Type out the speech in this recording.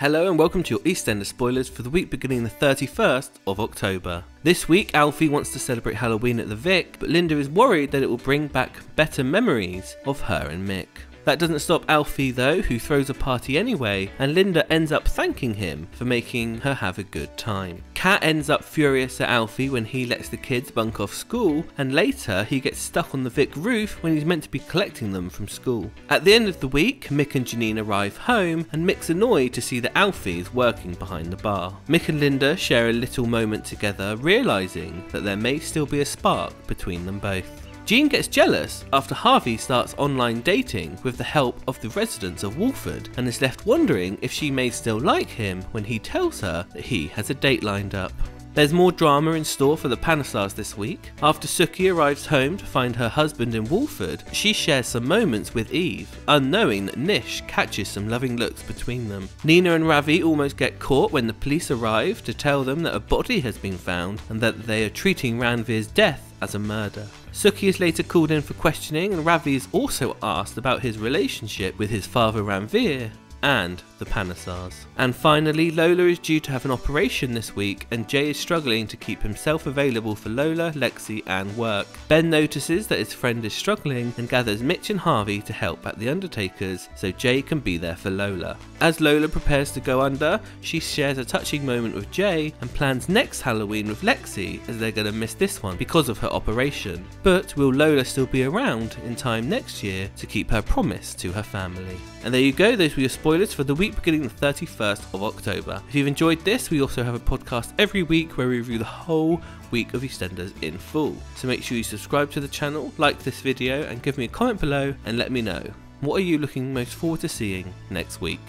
Hello and welcome to your EastEnders spoilers for the week beginning the 31st of October. This week, Alfie wants to celebrate Halloween at the Vic, but Linda is worried that it will bring back better memories of her and Mick. That doesn't stop Alfie though, who throws a party anyway, and Linda ends up thanking him for making her have a good time. Kat ends up furious at Alfie when he lets the kids bunk off school, and later he gets stuck on the Vic roof when he's meant to be collecting them from school. At the end of the week, Mick and Janine arrive home, and Mick's annoyed to see that Alfie is working behind the bar. Mick and Linda share a little moment together, realising that there may still be a spark between them both. Jean gets jealous after Harvey starts online dating with the help of the residents of Walford and is left wondering if she may still like him when he tells her that he has a date lined up. There's more drama in store for the Panesars this week. After Suki arrives home to find her husband in Walford, she shares some moments with Eve, unknowing that Nish catches some loving looks between them. Nina and Ravi almost get caught when the police arrive to tell them that a body has been found and that they are treating Ranveer's death as a murder. Suki is later called in for questioning and Ravi is also asked about his relationship with his father Ranveer and the Panesars. And finally, Lola is due to have an operation this week, and Jay is struggling to keep himself available for Lola, Lexi, and work. Ben notices that his friend is struggling and gathers Mitch and Harvey to help at the Undertakers so Jay can be there for Lola. As Lola prepares to go under, she shares a touching moment with Jay and plans next Halloween with Lexi as they're going to miss this one because of her operation. But will Lola still be around in time next year to keep her promise to her family? And there you go, those were your spoilers for the week beginning the 31st of October. If you've enjoyed this, we also have a podcast every week where we review the whole week of EastEnders in full. So make sure you subscribe to the channel, like this video, and give me a comment below and let me know. What are you looking most forward to seeing next week?